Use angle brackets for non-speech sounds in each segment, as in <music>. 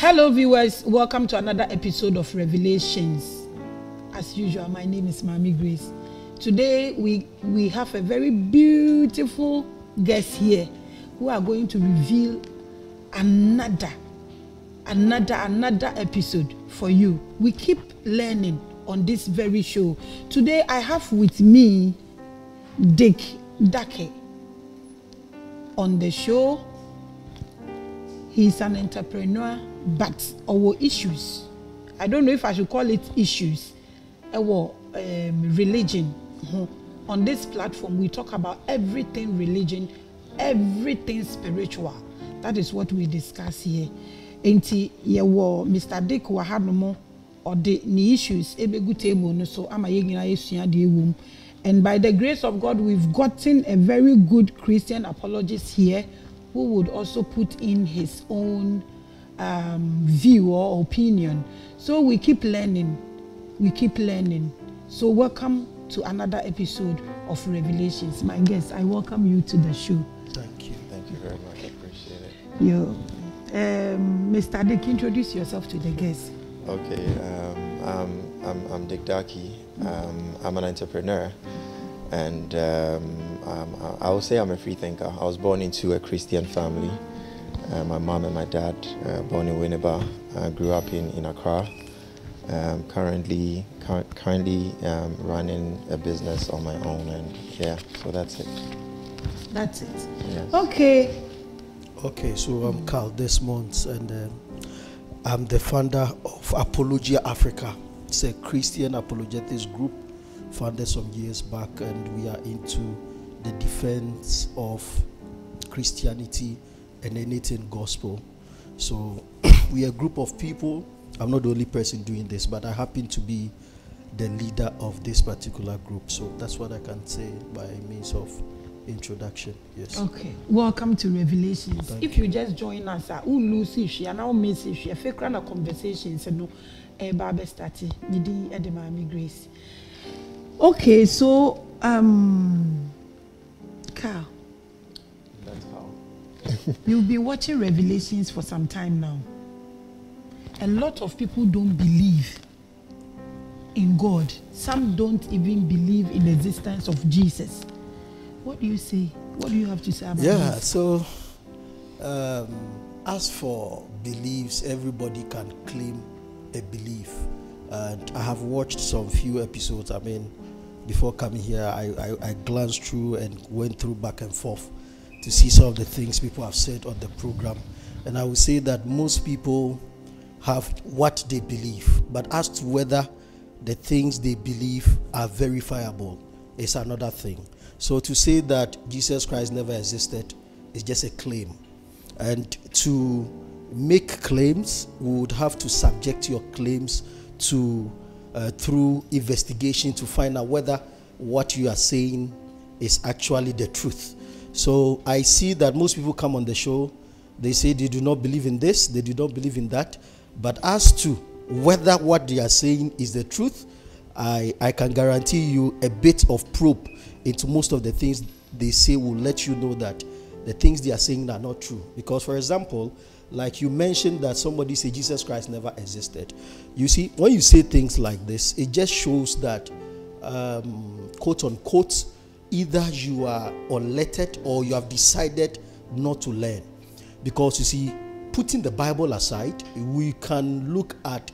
Hello, viewers. Welcome to another episode of Revelations. As usual, my name is Maame Grace. Today, we, we have a very beautiful guest here who are going to reveal another, another, another episode for you. We keep learning on this very show. Today, I have with me Dick Dake on the show. He's an entrepreneur, but our issues. I don't know if I should call it issues. Our um, religion. Mhm. On this platform, we talk about everything religion, everything spiritual. That is what we discuss here. Enti yɛwɔ Mr. Dick wɔ hanom ɔde ne issues ebegu table no so ama yɛn nyinaa yɛsua deɛ ɛwɔ mu. And by the grace of God, we've gotten a very good Christian apologist here who would also put in his own um, view or opinion. So we keep learning. We keep learning. So welcome to another episode of Revelations. My guest, I welcome you to the show. Thank you. Thank you very much. I appreciate it. You, um, Mr. Dick, introduce yourself to the guests. Okay, um, I'm, I'm, I'm Dick Daki. Um, I'm an entrepreneur. And um, I I would say I'm a free thinker. I was born into a Christian family. Uh, my mom and my dad, uh, born in Winneba, uh, grew up in, in Accra. Um, currently, cur- currently um, running a business on my own, and yeah, so that's it. That's it. Yes. Okay. Okay, so I'm Carl Desmonds, and um, I'm the founder of Apologia Africa. It's a Christian apologetics group founded some years back, and we are into the defense of Christianity and anything gospel. So <clears throat> we are a group of people. I'm not the only person doing this, but I happen to be the leader of this particular group. So that's what I can say by means of introduction. Yes. Okay. Welcome to Revelations. Thank if you just join us, uh, who lose issue and now miss if you can conversations, no, eh, Baba started. Midi Edemami Grace. Okay, so um, Carl. You've been watching Revelations for some time now. A lot of people don't believe in God. Some don't even believe in the existence of Jesus. What do you say? What do you have to say about Yeah, so um, as for beliefs, everybody can claim a belief. And I have watched some few episodes. I mean, before coming here, I, I, I glanced through and went through back and forth to see some of the things people have said on the program. And I would say that most people have what they believe. But as to whether the things they believe are verifiable is another thing. So to say that Jesus Christ never existed is just a claim. And to make claims, we would have to subject your claims to uh, through investigation to find out whether what you are saying is actually the truth. So I see that most people come on the show, they say they do not believe in this, they do not believe in that. But as to whether what they are saying is the truth, I, I can guarantee you a bit of probe into most of the things they say will let you know that the things they are saying are not true. Because, for example, like you mentioned that somebody said Jesus Christ never existed. You see, when you say things like this, it just shows that, um, quote unquote, either you are unlettered or you have decided not to learn. Because you see, putting the Bible aside, we can look at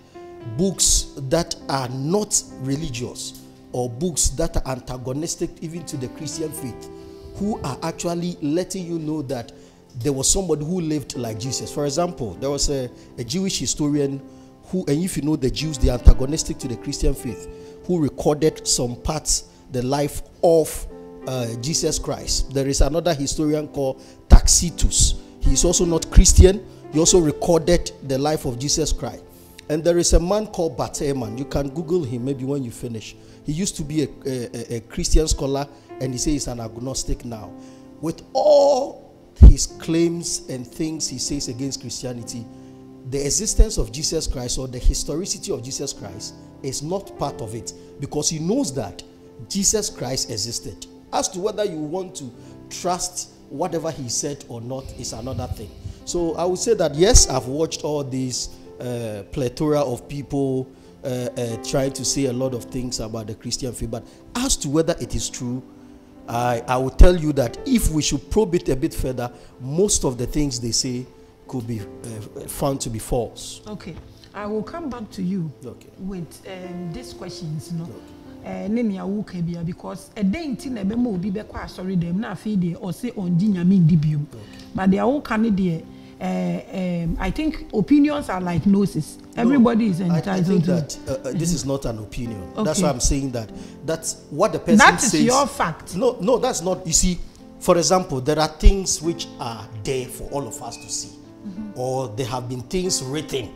books that are not religious or books that are antagonistic even to the Christian faith, who are actually letting you know that there was somebody who lived like Jesus. For example, there was a, a Jewish historian who, and if you know the Jews, they are antagonistic to the Christian faith, who recorded some parts, the life of uh, Jesus Christ. There is another historian called Tacitus. He is also not Christian. He also recorded the life of Jesus Christ. And there is a man called Bart Ehrman. You can Google him maybe when you finish. He used to be a, a, a Christian scholar and he says he's an agnostic now. With all his claims and things he says against Christianity, the existence of Jesus Christ or the historicity of Jesus Christ is not part of it because he knows that Jesus Christ existed. As to whether you want to trust whatever he said or not is another thing. So I would say that yes, I've watched all these uh, plethora of people uh, uh, trying to say a lot of things about the Christian faith, but as to whether it is true, I, I will tell you that if we should probe it a bit further, most of the things they say could be uh, found to be false. Okay. I will come back to you Okay. with um, these questions. No? Uh, ne nea woka bia because ɛdɛn nti na ɛbɛma obi bɛkɔ asɔre dɛm na afei deɛ ɔse ɔngye nyame ndi biom but deɛ woka ne deɛ uh, um, I think opinions are like noses. Everybody is I, I entitled think to. that uh, uh, this is not an opinion. That's Okay. why I'm saying that. That's what the person That is says. your fact. No, no, that's not. You see, for example, there are things which are there for all of us to see, Mm-hmm. or there have been things written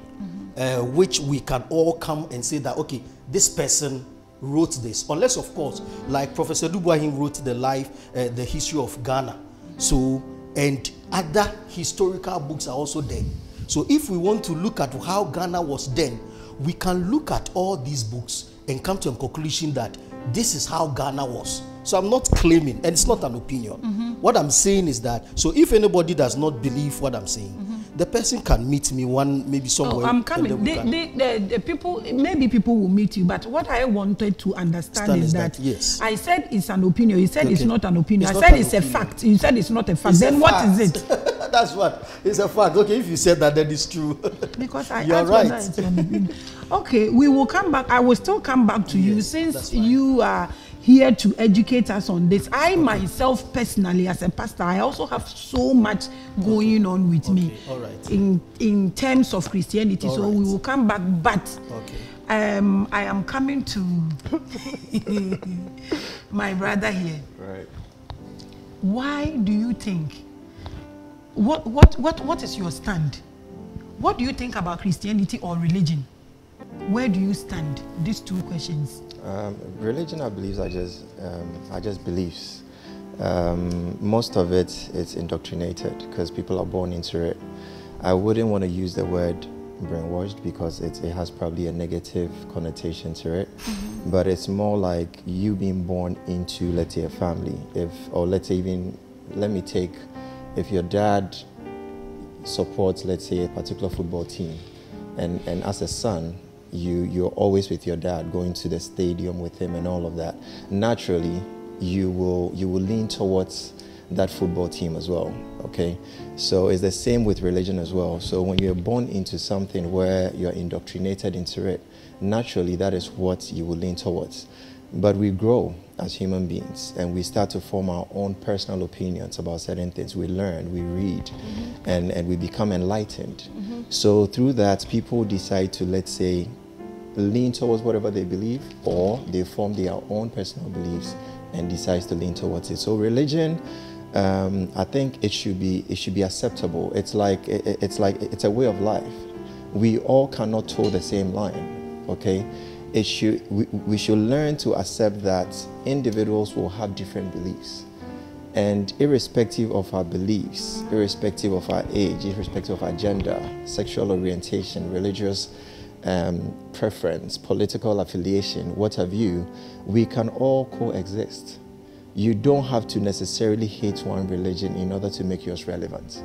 uh, which we can all come and say that okay, this person wrote this. Unless, of course, like Professor Dubois wrote the life, uh, the history of Ghana. So, and other historical books are also there. So, if we want to look at how Ghana was then, we can look at all these books and come to a conclusion that this is how Ghana was. So I'm not claiming, and it's not an opinion. What I'm saying is that so if anybody does not believe what I'm saying, the person can meet me one maybe somewhere. Oh, I'm coming. then we The, can- the, the, the people, maybe people will meet you, but what I wanted to understand Understand is that, that, yes. I said it's an opinion. You said it's Okay. not an opinion. It's I said it's a opinion. fact. You said it's not a fact. It's a then what is fact. it? <laughs> That's what it's a fact. Okay, if you said that, then it's true. <laughs> Because I You're right. it's an opinion. Okay, we will come back. I will still come back to you Yes, since that's fine. you are here to educate us on this. I myself, personally, as a pastor, I also have so much going on with me Okay, right. in in terms of Christianity. All so right. we will come back, but Okay. um, I am coming to <laughs> my brother here. Right. Why do you think? What what what what is your stand? What do you think about Christianity or religion? Where do you stand? These two questions. Um, religion, I believe, are just um, are just beliefs. Um, most of it is indoctrinated because people are born into it. I wouldn't want to use the word brainwashed because it, it has probably a negative connotation to it. But it's more like you being born into, let's say, a family. If or let's say even, let me take, if your dad supports, let's say, a particular football team, and, and as a son, you, you're always with your dad, going to the stadium with him and all of that. Naturally, you will, you will lean towards that football team as well, okay? So it's the same with religion as well. So when you're born into something where you're indoctrinated into it, naturally that is what you will lean towards. But we grow as human beings and we start to form our own personal opinions about certain things. We learn, we read, mm-hmm. and, and we become enlightened. Mm-hmm. So through that, people decide to, let's say, lean towards whatever they believe, or they form their own personal beliefs and decides to lean towards it. So religion, um, I think it should be it should be acceptable. It's like it- it- it's like it's a way of life. We all cannot toe the same line. Okay, it should we, we should learn to accept that individuals will have different beliefs. And irrespective of our beliefs, irrespective of our age, irrespective of our gender, sexual orientation, religious um, preference, political affiliation, what have you, we can all coexist. You don't have to necessarily hate one religion in order to make yours relevant.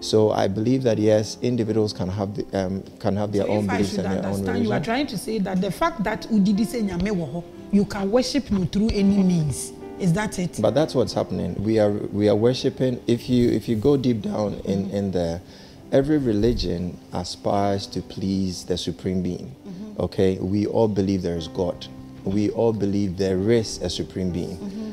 So I believe that yes, individuals can have the, um, can have their So own beliefs and their own understand, you are trying to say that the fact that udidi say nyame you can worship him through any means. Is that it? But that's what's happening. We are we are worshiping. If you if you go deep down in in there, every religion aspires to please the supreme being. Mm-hmm. Okay, we all believe there is God. We all believe there is a supreme being. Mm-hmm.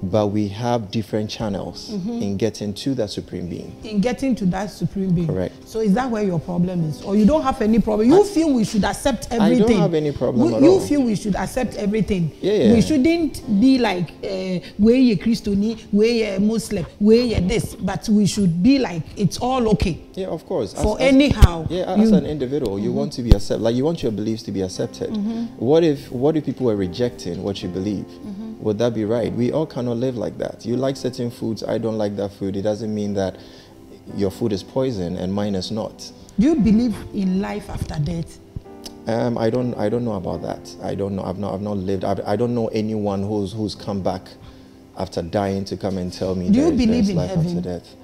But we have different channels mm-hmm. in getting to that supreme being. in getting to that supreme being. Correct. So is that where your problem is, or you don't have any problem? You feel we should accept everything. I don't have any problem We- at you all. feel we should accept everything. Yeah, yeah. We shouldn't be like eh, uh, we ye Christian, we ye Muslim, we ye this, but we should be like it's all okay. Yeah, of course. As- For as- anyhow, Yeah, as an individual, you want to be accepted. Like you want your beliefs to be accepted. What if what if people were rejecting what you believe? Would that be right? We all cannot live like that. You like certain foods, I don't like that food. It doesn't mean that your food is poison and mine is not. Do you believe in life after death? Um, I don't. I don't know about that. I don't know. I've not. I've not lived. I've, I don't know anyone who's who's come back after dying to come and tell me Do you believe in life heaven? after death.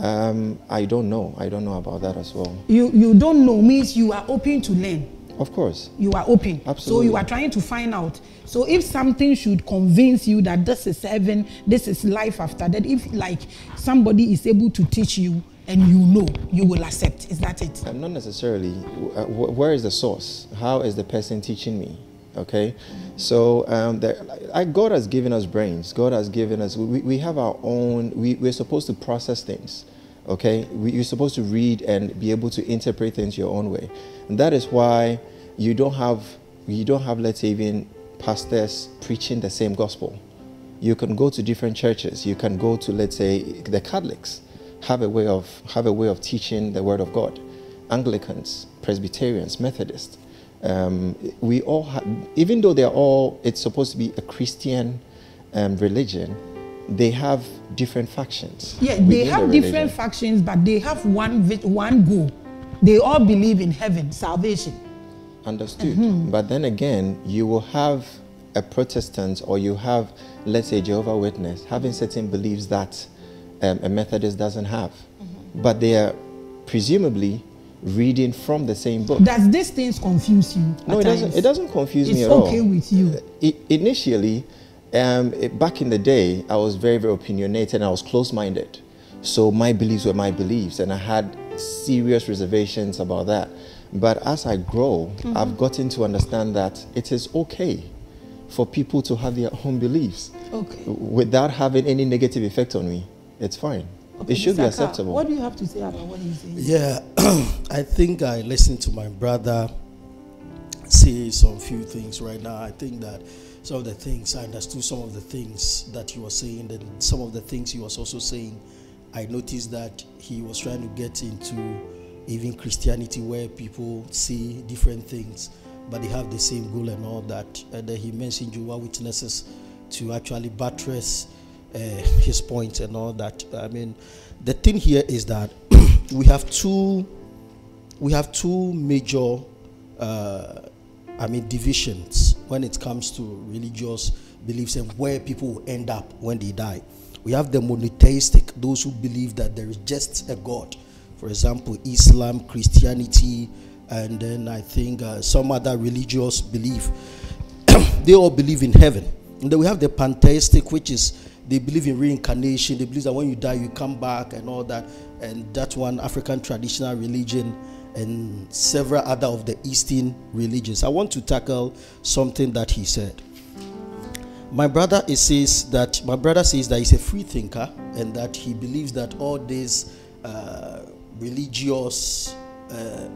Um, I don't know. I don't know about that as well. You you don't know means you are open to learn. Of course. You are open. Absolutely. So you are trying to find out. So if something should convince you that this is heaven, this is life after that, if like somebody is able to teach you and you know, you will accept. Is that it? Um, not necessarily. Uh, wh- where is the source? How is the person teaching me? Okay, so um, there, like, God has given us brains. God has given us. We, we have our own. We, we're supposed to process things. Okay, you're supposed to read and be able to interpret things your own way, and that is why you don't have you don't have let's say even pastors preaching the same gospel. You can go to different churches. You can go to let's say the Catholics have a way of have a way of teaching the word of God. Anglicans, Presbyterians, Methodists. Um, we all have, even though they're all, it's supposed to be a Christian um, religion, they have different factions. Yeah, they the have religion. different factions, but they have one one goal. They all believe in heaven, salvation. Understood. Mm-hmm. But then again, you will have a Protestant or you have, let's say, Jehovah Witness having certain beliefs that um, a Methodist doesn't have, Mm-hmm. but they are presumably reading from the same book. Does these things confuse you? No, it doesn't. It doesn't confuse It's me at okay all. It's okay with you. Initially, um, it- back in the day, I was very, very opinionated and I was close-minded. So my beliefs were my beliefs, and I had serious reservations about that. But as I grow, Mm-hmm. I've gotten to understand that it is okay for people to have their own beliefs Okay. without having any negative effect on me. It's fine. Okay, it should be Mr. Carr, acceptable. What do you have to say about what he's saying? Yeah, <clears throat> I think I listened to my brother say some few things right now. I think that some of the things I understood, some of the things that he was saying, and some of the things he was also saying, I noticed that he was trying to get into even Christianity where people see different things, but they have the same goal and all that. And then he mentioned Jehovah Witnesses to actually buttress uh, his point and all that. I mean, the thing here is that <clears throat> we have two we have two major uh, I mean divisions when it comes to religious beliefs and where people end up when they die. We have the monotheistic, those who believe that there is just a God. For example, Islam, Christianity, and then I think uh, some other religious belief. <clears throat> they all believe in heaven. And then we have the pantheistic, which is they believe in reincarnation. They believe that when you die, you come back and all that. And that one, African traditional religion, and several other of the Eastern religions. I want to tackle something that he said. My brother says that my brother says that he's a free thinker and that he believes that all these uh, religious uh,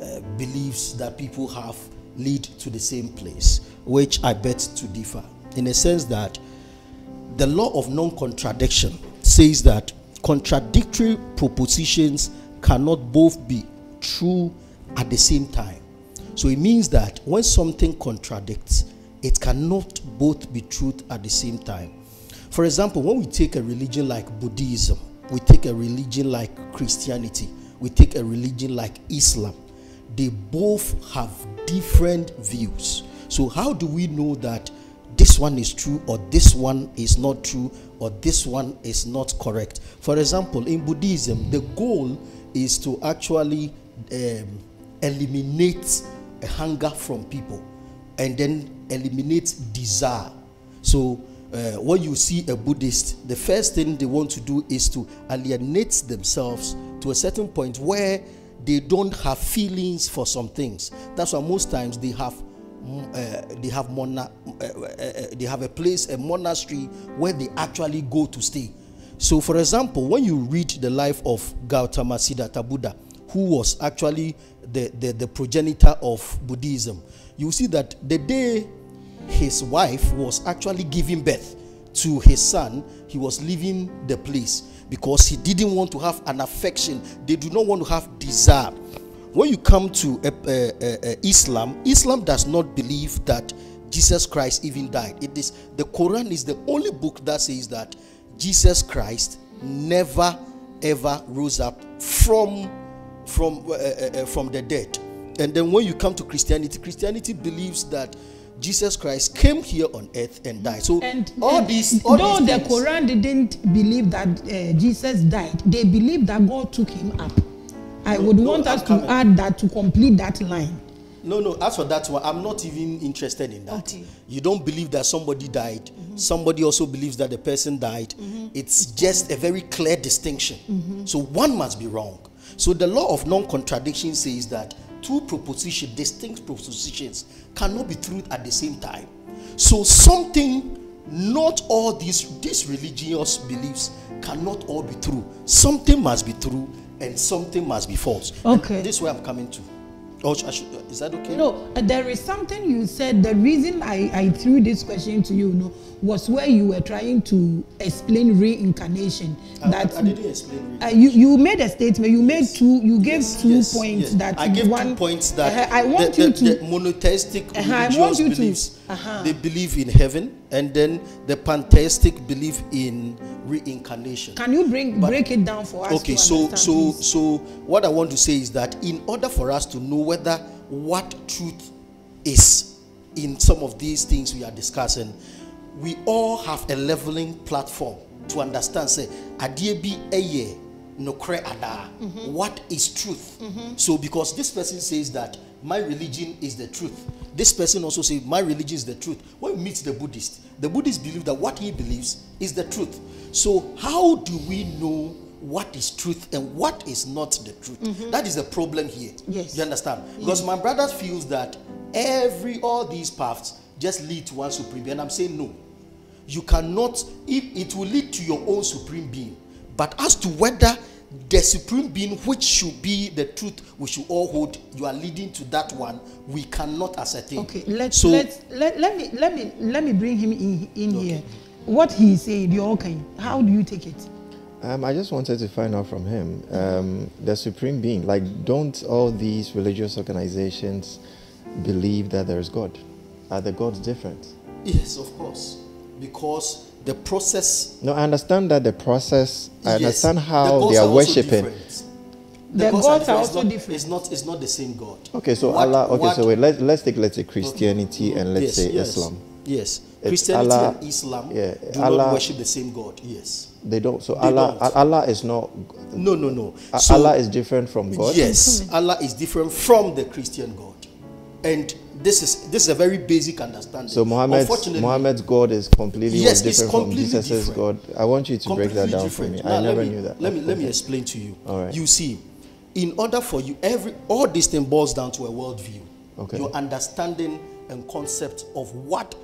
uh, beliefs that people have lead to the same place, which I bet to differ. In a sense that the law of non-contradiction says that contradictory propositions cannot both be true at the same time. So it means that when something contradicts, it cannot both be truth at the same time. For example, when we take a religion like Buddhism, we take a religion like Christianity, we take a religion like Islam, they both have different views. So, how do we know that this one is true or this one is not true or this one is not correct? For example, in Buddhism, the goal is to actually um, eliminate hunger from people and then eliminate desire. So, uh, when you see a Buddhist, the first thing they want to do is to alienate themselves to a certain point where they don't have feelings for some things. That's why most times they have mm, uh, they have mona- uh, uh, uh, they have a place, a monastery where they actually go to stay. So, for example, when you read the life of Gautama Siddhartha Buddha, who was actually the, the, the progenitor of Buddhism, you see that the day his wife was actually giving birth to his son, he was leaving the place because he didn't want to have an affection. They do not want to have desire. When you come to uh, uh, uh, Islam, Islam does not believe that Jesus Christ even died. It is the Quran is the only book that says that Jesus Christ never ever rose up from from uh, uh, uh, from the dead. And then when you come to Christianity, Christianity believes that Jesus Christ came here on earth and died. So And, all and these, all though these the things- Quran didn't believe that uh, Jesus died, they believe that God took him up. I No, would no, want I'm us to coming. add that to complete that line. No, no. As for that one, I'm not even interested in that. Okay. You don't believe that somebody died. Somebody also believes that the person died. It's just a very clear distinction. So one must be wrong. So the law of non-contradiction says that two propositions, distinct propositions, cannot be true at the same time. So something, not all these these religious beliefs cannot all be true. Something must be true and something must be false. And Okay. this is where I'm coming to. Oh, I should, is that okay? No, uh, there is something you said. The reason I, I threw this question to you, no, was where you were trying to explain reincarnation. I, that I, I didn't explain. uh, you you made a statement. You made two. You gave Yes, two yes, points yes. that I gave one. two points that Uh, I want the, you the, to. the monotheistic I religious want you to- beliefs uh-huh. they believe in heaven and then the pantheistic believe in reincarnation can you bring But- break it down for us? okay so so please? so what i want to say is that in order for us to know whether what truth is in some of these things we are discussing we all have a leveling platform to understand say bi ɛyɛ nokorɛ anaa mm-hmm. what is truth? Mm-hmm. So because this person says that my religion is the truth this person also says my religion is the truth. When we meet the buddhist the buddhist believe that what he believes is the truth. So how do we know what is truth and what is not the truth? Mm-hmm. That is the problem here. Yes. you understand? Because my brother feels that every all these paths just lead to one supreme being. And i'm saying no. You cannot if it will lead to your own supreme being but as to whether the supreme being which should be the truth we should all hold you are leading to that one we cannot ascertain Okay, let's so let's let, let me let me let me bring him in in here. What he said, you're okay. How do you take it? Um, I just wanted to find out from him um, the supreme being. Like, don't all these religious organizations believe that there is God? Are the gods different? yes of course because the process No, I understand that the process. I yes, understand how gods they are also worshiping. different. The gods are also not- different. It's not. It's not the same God. Okay, so What- Allah. Okay, what- so wait. Let's let's take let's say Christianity and let's Yes, say yes, Islam. Yes, It's Christianity Allah- and Islam yeah, do Allah- not worship the same God. Yes. They don't. So They Allah don't. Allah is not. No, no, no. A- So- Allah is different from God. Yes, Allah is different from the Christian God, and this is this is a very basic understanding. So Muhammad's Muhammad's God is completely Yes, different from completely Jesus' God. I want you to break that completely down for me. different. I never me- knew that. Let me let me explain to you. All right. You see, in order for you, every all this thing boils down to a worldview. Okay. Your understanding and concept of what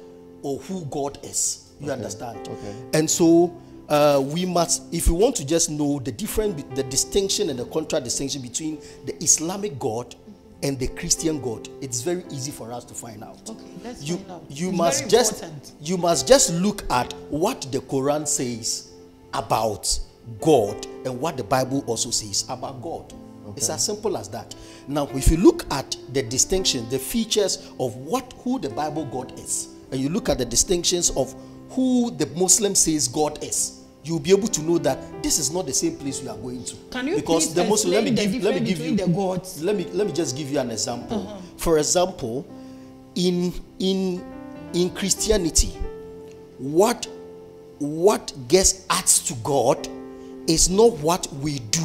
or who God is. You understand? Okay. And so uh, we must, if we want to just know the difference, be- the distinction and the contradistinction between the Islamic God and the Christian God, it's very easy for us to find out. Okay, let's you, find out. You It's must very just important. you must just look at what the Quran says about God and what the Bible also says about God. It's as simple as that. Now, if you look at the distinction, the features of what who the Bible God is, and you look at the distinctions of who the Muslim says God is, you'll be able to know that this is not the same place we are going to. Can you because please the Muslim, let me give, let me give you the gods? let me let me just give you an example. For example, in in in Christianity, what what gets us to God is not what we do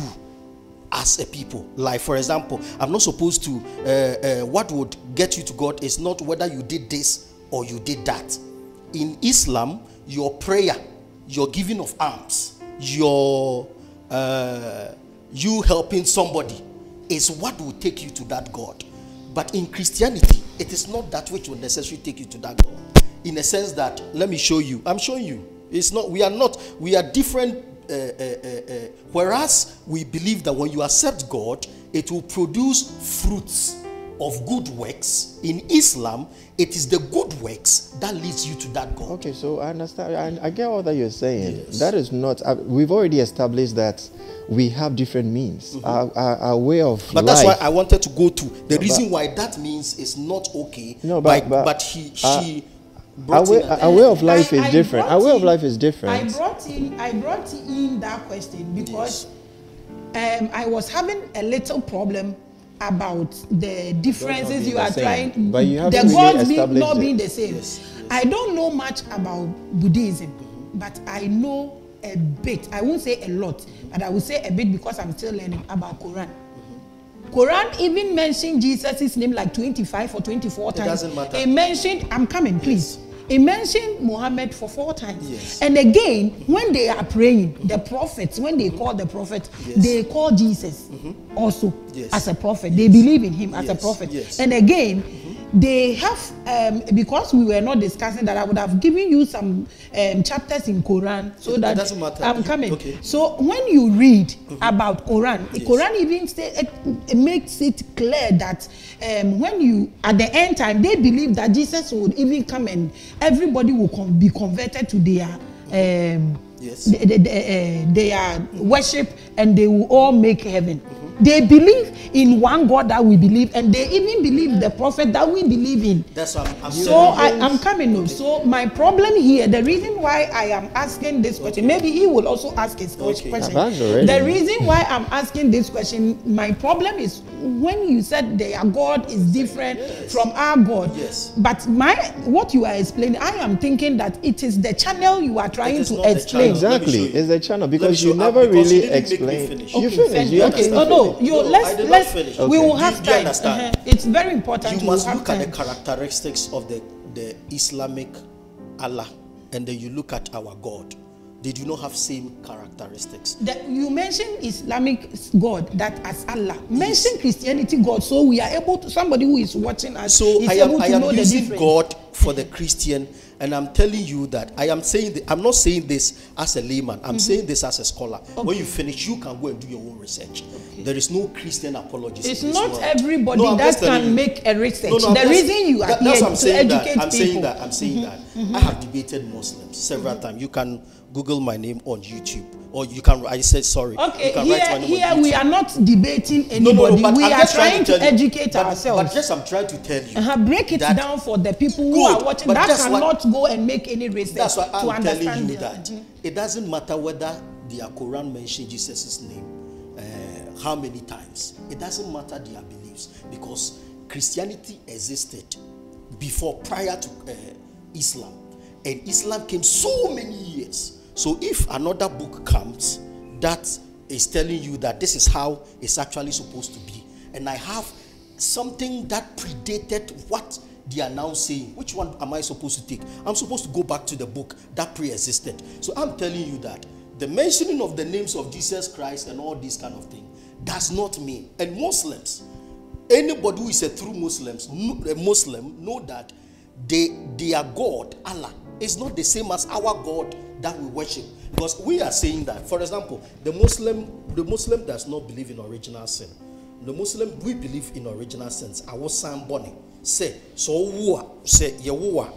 as a people. Like for example, I'm not supposed to. Uh, uh, what would get you to God is not whether you did this or you did that. In Islam, your prayer, your giving of alms, your uh, you helping somebody is what will take you to that God. But in Christianity, it is not that which will necessarily take you to that God. In a sense that, let me show you. I'm showing you. It's not. We are not. We are different. Uh, uh, uh, uh, whereas we believe that when you accept God, it will produce fruits of good works. In Islam, it is the good works that leads you to that goal. Okay, so I understand. I, I get all that you're saying. Yes. That is not. Uh, we've already established that we have different means. Our, our, our way of Mm-hmm. But life. that's why I wanted to go to the reason why that means is not okay. No, by- but- but, he uh, she our way, a- our way of life I- is I different. brought Our way of life is different. I different. brought in I brought in that question because um, I was having a little problem about the differences you are trying But you the really gods be, not it. being the same Yes, i don't know much about buddhism but i know a bit i won't say a lot but i will say a bit because i'm still learning about quran Quran even mentioned Jesus' name like 25 or 24 It times. doesn't matter. It mentioned, I'm coming, please. It mentioned Muhammad for four times. Yes. And again, when they are praying, the prophets, when they call the prophet, Yes. they call Jesus also Yes. as a prophet. They believe in him as a Yes, prophet. yes. And again, they have um, because we were not discussing that I would have given you some um, chapters in Quran so It that doesn't matter. I'm coming. okay. So when you read about Quran, Yes. Quran even say, it, it makes it clear that um, when you at the end time they believe that Jesus would even come and everybody will con- be converted to their um, Yes. th- th- th- uh, their worship and they will all make heaven. They believe in one God that we believe, and they even believe the prophet that we believe in. That's what I'm, I'm So. I, I'm coming now. So my problem here, the reason why I am asking this question, maybe he will also ask his Okay. question. I've asked already. The reason why I'm asking this question, my problem is when you said their God is different from our God. Yes. But my what you are explaining, I am thinking that it is the channel you are trying to explain. channel. Let me Exactly, show you. it's a channel because show you never because really didn't explain. You Okay, finished. thank You you. have to Okay. start Oh no, finished. you No, I let's finish. we Okay. will Do have you- do you time. understand? Uh-huh. It's very important you must look time. at the characteristics of the, the Islamic Allah and then you look at our God. They do not have same characteristics. that you mentioned Islamic God that as Allah. Mention Christianity God, so we are able to. Somebody who is watching us So I am, able I to am know the using. God for the Christian, and I'm telling you that I am saying that I'm not saying this as a layman. I'm mm-hmm. saying this as a scholar. When you finish, you can go and do your own research. There is no Christian apologist. It's not world. everybody No, that can make a research. No, no, the just- reason you are that- here that's what I'm to saying educate that, I'm saying mm-hmm. that. I'm saying that. I have debated Muslims several mm-hmm. times. You can Google my name on YouTube, or you can. I said sorry. Okay, you here, write my name here we are not debating No, no, anybody. no, we I'm are just trying to, you- educate but, ourselves. But just I'm trying to tell you. uh-huh. Break it down for the people who are watching that that's what- cannot go and make any research That's why I'm telling understand you the- that it doesn't matter whether their Quran mentions Jesus' name uh, how many times. It doesn't matter their beliefs because Christianity existed before, prior to uh, Islam, and Islam came so many years. So if another book comes that is telling you that this is how it's actually supposed to be, and I have something that predated what they are now saying. Which one am I supposed to take? I'm supposed to go back to the book that pre existed. So I'm telling you that the mentioning of the names of Jesus Christ and all this kind of thing does not mean, and Muslims, anybody who is a true Muslims, a Muslim, know that they, their God, Allah, is not the same as our God that we worship. Because we are saying that, for example, the Muslim, the Muslim does not believe in original sin. The Muslim, we believe in original sins. Our son Bonnie say, so wua, say, Yehowa,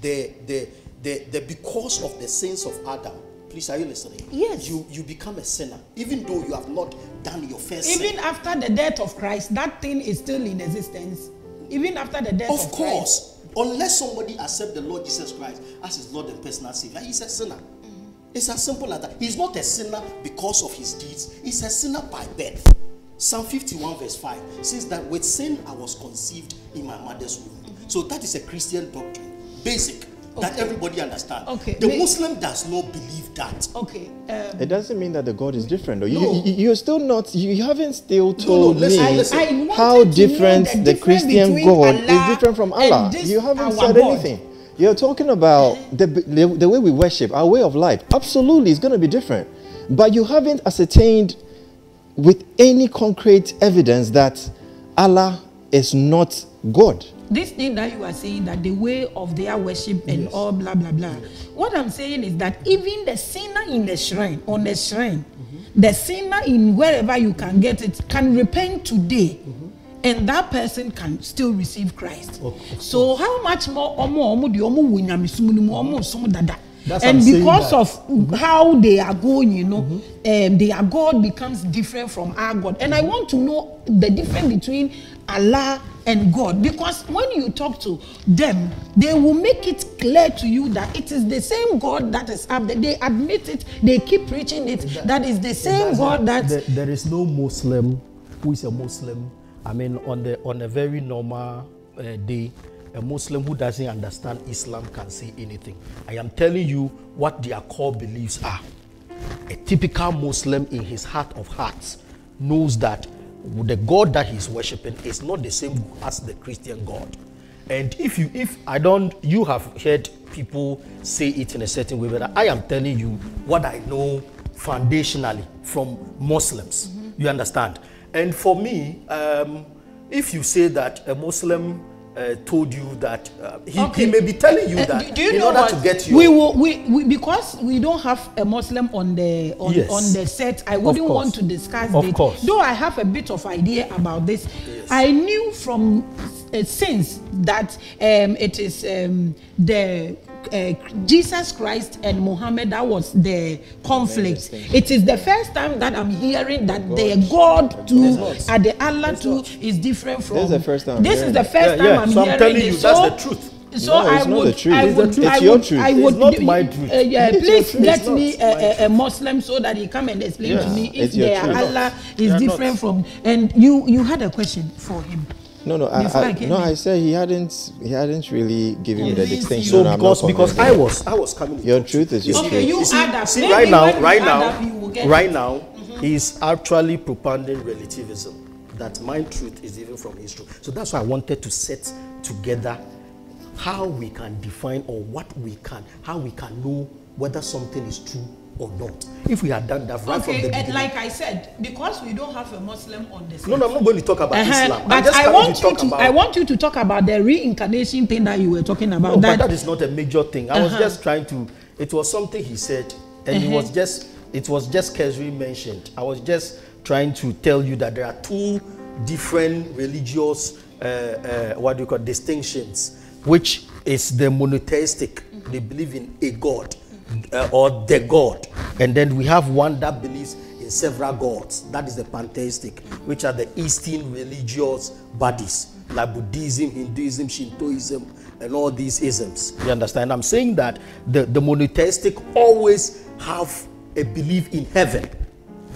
the, the, the, the, because of the sins of Adam, please, are you listening? Yes. You, you become a sinner, even though you have not done your first sin. Even after the death of Christ, that thing is still in existence. Even after the death of, Of Christ. Unless somebody accept the Lord Jesus Christ as his Lord and personal Savior, he's a sinner. Mm-hmm. It's as simple as that. He's not a sinner because of his deeds. He's a sinner by birth. Psalm 51 verse 5 says that with sin I was conceived in my mother's womb. Mm-hmm. So that is a Christian doctrine, basic, that Okay. everybody understands. Okay, The may- Muslim does not believe that. Okay. Um, It doesn't mean that the God is different, though. You, No. you, you're still not. You, you haven't still told listen, me listen. I how different the the, Christian God Allah is different from Allah. You haven't our said God. anything. You're talking about the, the the way we worship, our way of life. Absolutely, it's going to be different. But you haven't ascertained with any concrete evidence that Allah is not God. This thing that you are saying that the way of their worship and all blah blah blah. What i'm saying is that even the sinner in the shrine on the shrine the sinner in wherever you can get it can repent today. And that person can still receive christ. So how much more omo omo the omo wo nyamesom no mu omo som dada. That's and because that. of how they are going you know um, their god becomes different from our god. And i want to know the difference between allah and god because when you talk to them they will make it clear to you that it is the same god that is up there they admit it they keep preaching it that is the same That's god that There- there is no Muslim who is a Muslim I mean, on the on a very normal uh, day, a Muslim who doesn't understand Islam can say anything. I am telling you what their core beliefs are. A typical Muslim in his heart of hearts knows that the God that he's worshiping is not the same as the Christian God. And if you, if I don't, you have heard people say it in a certain way, but I am telling you what I know foundationally from Muslims. You understand? And for me, um, if you say that a Muslim uh, told you that uh, he, he may be telling you Uh, that do, you in know order what? to get you we will we, we because we don't have a muslim on the on, Yes. on the set i wouldn't want to discuss Of it course. though i have a bit of idea about this i knew from uh, since that um, it is um, the uh, Jesus Christ and Muhammad that was the conflict. It is the first time that I'm hearing that the God too and the Allah too is different from. This is the first time I'm This is hearing the first Yeah, time yeah. I'm So I'm hearing telling it. you, so, that's the truth. So No, I it's not would, the truth. I It's would, the truth. I It's your would, truth. I It's not my truth. Uh, yeah, <laughs> It's please get me a, a, a Muslim so that he come and explain Yeah, to me if it's their. Allah is are not. different from. And you, you had a question for him. No, no, I, I I, no. I said he hadn't. He hadn't really given me the Convinced distinction. you. So and I'm because because I was I was coming. Your truth is your Okay, truth. you see, add up. see right now, right now, up, you will get right now, mm-hmm. he's actually propounding relativism. That my truth is even from his truth. So that's why I wanted to set together how we can define or what we can, how we can know whether something is true or not. If we had done that right from the beginning. like I said, because we don't have a Muslim on the set. no, no, I'm not going to talk about Uh-huh, Islam. I'm But just I want you to. I want you to talk about the reincarnation thing that you were talking about. No, that, but that is not a major thing. I was Uh-huh. just trying to. It was something he said, and it was just. It was just casually mentioned. I was just trying to tell you that there are two different religious, uh, uh, what do you call distinctions, which is the monotheistic. They believe in a god uh, or the god, and then we have one that believes in several gods. That is the pantheistic, which are the Eastern religious bodies like Buddhism, Hinduism, Shintoism, and all these isms. You understand? I'm saying that the, the monotheistic always have a belief in heaven,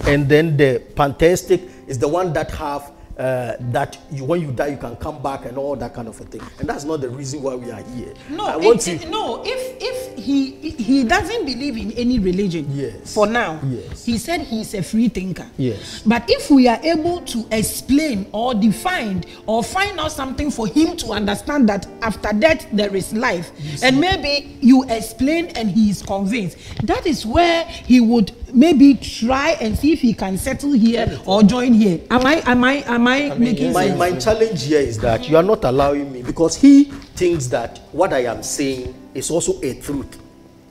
and then the pantheistic is the one that have uh, that you, when you die you can come back and all that kind of a thing. And that's not the reason why we are here. No, I want it- you. no. If if he he doesn't believe in any religion, Yes. For now, Yes. He said he's a free thinker. Yes. But if we are able to explain or define or find out something for him to understand that after death there is life, and maybe you explain and he is convinced, that is where he would maybe try and see if he can settle here or join here. Am I am I am I, mean, making yes, my, sense? my challenge here is that you are not allowing me because he thinks that what I am saying is also a truth.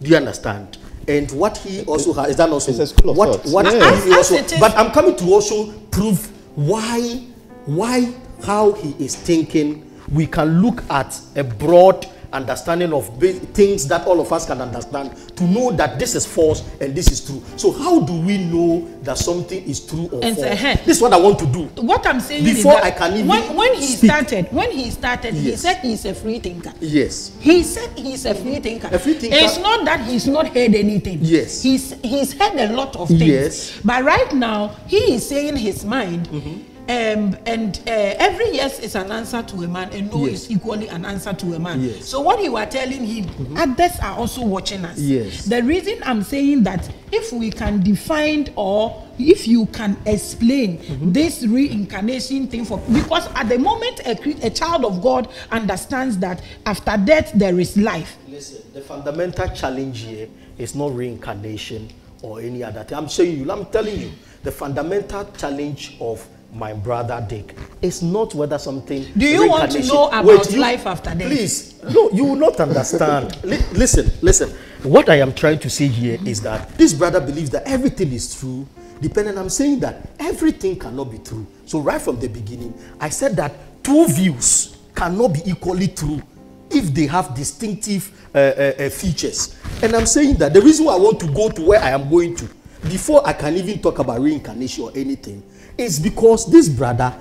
Do you understand? And what he also has is that also It's a school of what thought. what Yeah. he As- as also, but I'm coming to also prove why why how he is thinking. We can look at a broad understanding of things that all of us can understand to know that this is false and this is true. So how do we know that something is true or And false? "Hey." This is what I want to do. what I'm saying Before is that I can even when, when he speak. started, when he started, he Yes. said he's a free thinker. Yes. He said he's a free thinker. A free thinker- It's not that he's not heard anything. Yes. He's he's heard a lot of things. Yes. But right now he is saying his mind. Mm-hmm. Um, and uh, every yes is an answer to a man, and no Yes. is equally an answer to a man. Yes. So what you are telling him, others are also watching us. Yes. The reason I'm saying that if we can define or if you can explain Mm-hmm. this reincarnation thing for because at the moment a, a child of God understands that after death there is life. Listen, the fundamental challenge here is not reincarnation or any other thing. I'm showing you, I'm telling you, the fundamental challenge of my brother Dick It's not whether something. Do you want to know about life after death? Please, no, you will not understand. <laughs> Li- listen, listen. What I am trying to say here is that this brother believes that everything is true. Depending, I'm saying that everything cannot be true. So right from the beginning, I said that two views cannot be equally true if they have distinctive uh, uh, uh, features. And I'm saying that the reason why I want to go to where I am going to, before I can even talk about reincarnation or anything, is because this brother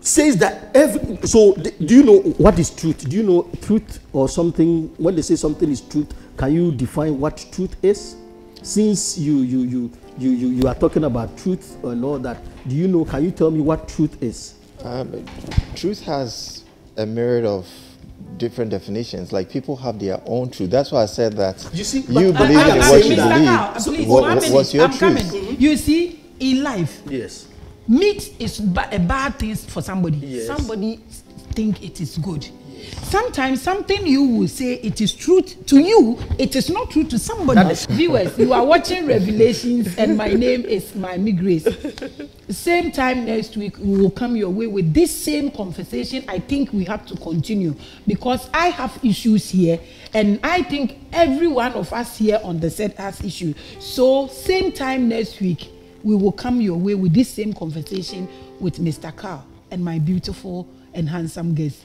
says that every. So, th- do you know what is truth? Do you know truth or something? When they say something is truth, can you define what truth is? Since you you you you you, you are talking about truth and all that, do you know? Can you tell me what truth is? Um, truth has a myriad of different definitions. Like people have their own truth. That's why I said that You see, you believe I- I in am what saying you believe. Carl, please, What- what's your I'm truth? coming. You see, in life, Yes. Meat is ba- a bad thing for somebody. Yes. Somebody think it is good. Sometimes something you will say it is truth to you, it is not true to somebody. Viewers, you are watching Revelations, and my name is Miami Grace. Same time next week, we will come your way with this same conversation. I think we have to continue because I have issues here, and I think every one of us here on the set has issues. So, same time next week, we will come your way with this same conversation with Mr. Carl and my beautiful and handsome guest.